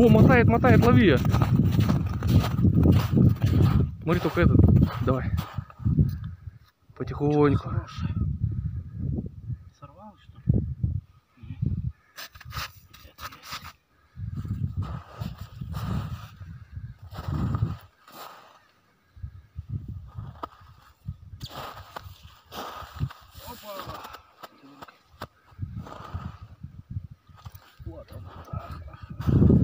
Во, мотает, мотает, лови ее. Смотри, только этот. Давай. Потихоньку. Сорвал, что ли? Вот он.